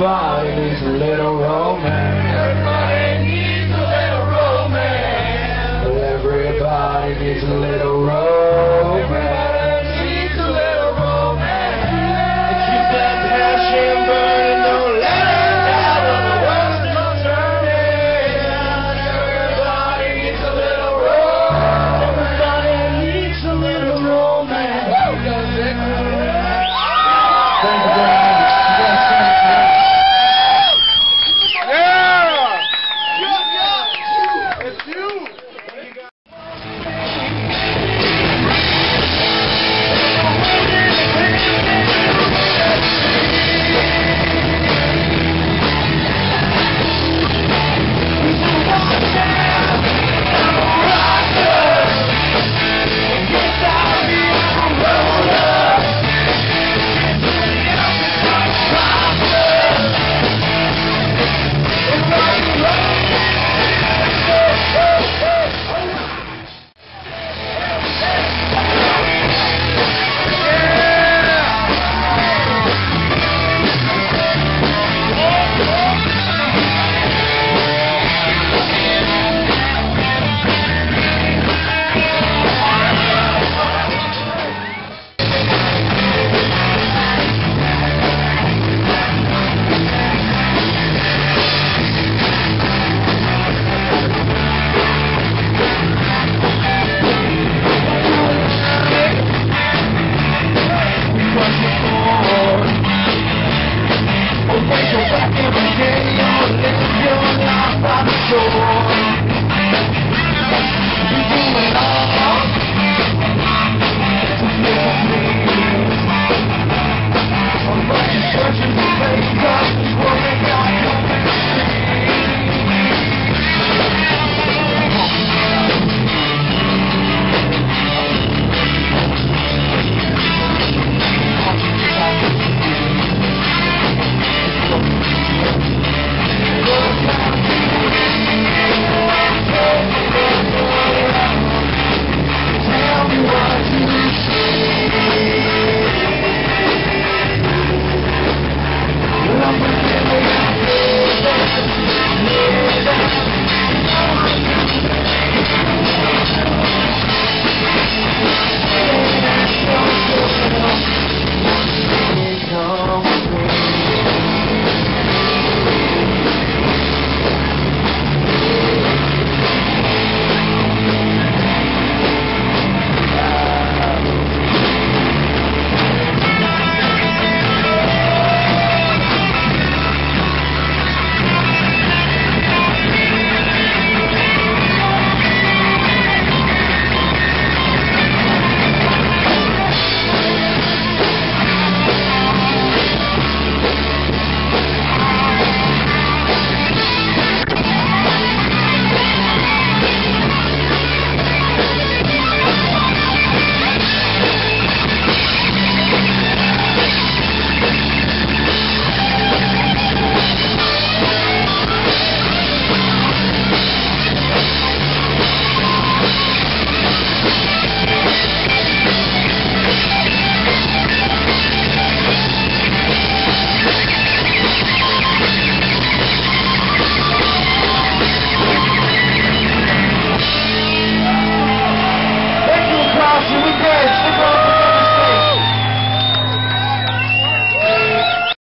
Everybody needs a little romance. Everybody needs a little romance. Everybody needs a little your